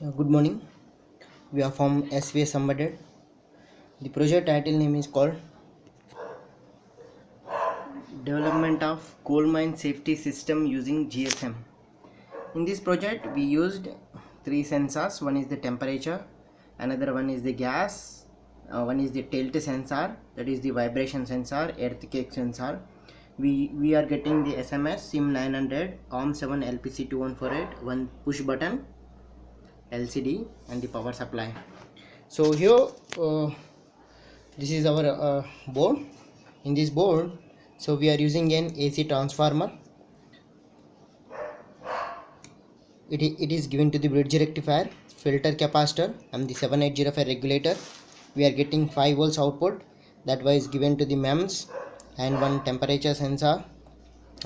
Good morning. We are from SVS Embedded. The project title name is called Development of Coal Mine Safety System using GSM. In this project, we used three sensors. One is the temperature, another one is the gas, uh, one is the tilt sensor, that is the vibration sensor, earthquake sensor. We we are getting the SMS SIM 900 COM7 LPC 2148 one push button LCD and the power supply. So here uh, this is our uh, board. In this board, so we are using an AC transformer. It, it is given to the bridge rectifier, filter capacitor and the 7805 regulator. We are getting 5 volts output that was given to the MEMS and one temperature sensor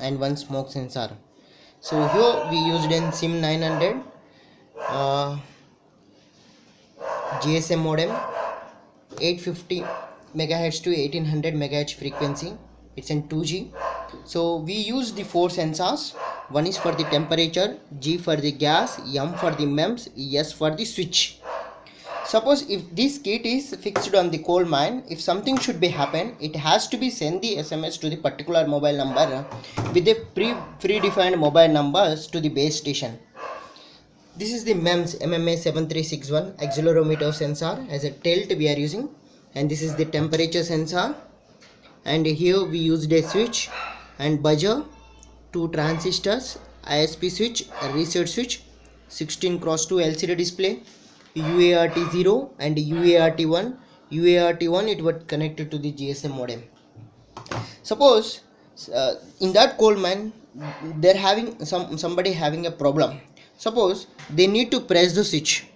and one smoke sensor. So here we used an SIM 900 GSM modem 850 megahertz to 1800 megahertz frequency. It's in 2G so we use the four sensors. One is for the temperature G for the gas M for the MEMS S for the switch. Suppose if this kit is fixed on the coal mine if something should be happen it has to be send the sms to the particular mobile number with the pre predefined mobile numbers to the base station this is the MEMS MMA 7361 accelerometer sensor. As a tilt we are using and this is the temperature sensor. And here we used a switch and buzzer two transistors ISP switch reset switch 16 cross 2 LCD display UART 0 and UART 1 UART 1 it was connected to the GSM modem. Suppose uh, in that coal mine they're having some somebody having a problem suppose they need to press the switch.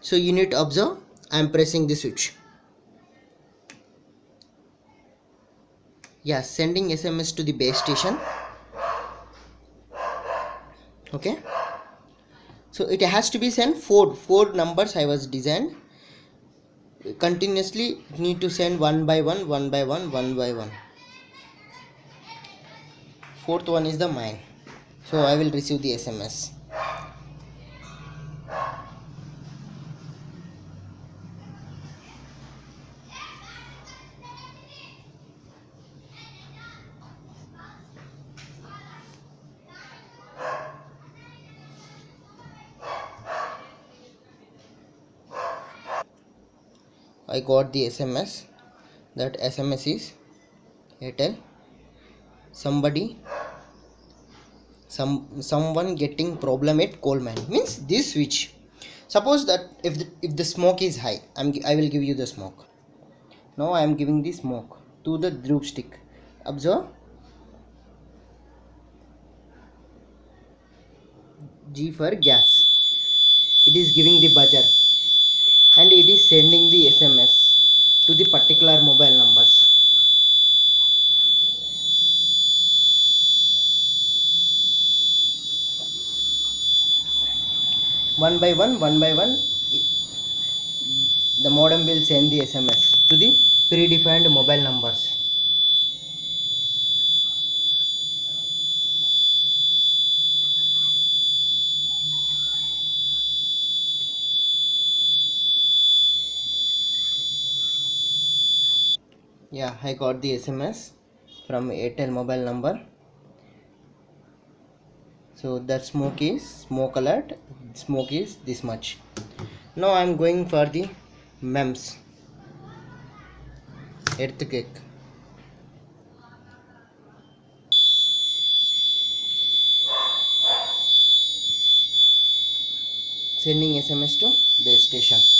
So you need to observe i am pressing the switch. Yeah sending sms to the base station. Okay. So it has to be sent. Four four numbers i was designed. Continuously need to send one by one one by one one by one. Fourth one is the mine. So i will receive the sms i got the sms that sms is airtel somebody some someone getting problem at coal mine means this switch. Suppose that if the, if the smoke is high i'm i will give you the smoke. Now i am giving the smoke to the droop stick. Observe. G for gas. It is giving the buzzer and it is sending the sms to the particular mobile numbers. One by one one by one the modem will send the sms to the predefined mobile numbers yeah i got the sms from airtel mobile number. So that smoke is smoke alert. Smoke is this much. Now i'm going for the mems. Earthquake. Sending sms to base station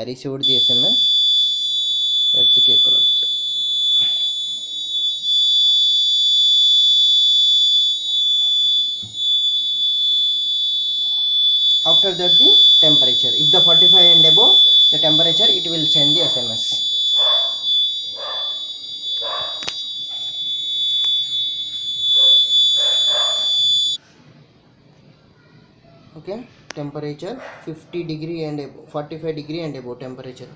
I received the SMS earth K collect after that the temperature if the fertilizer okay? Temperature fifty degree and above forty five degree and above temperature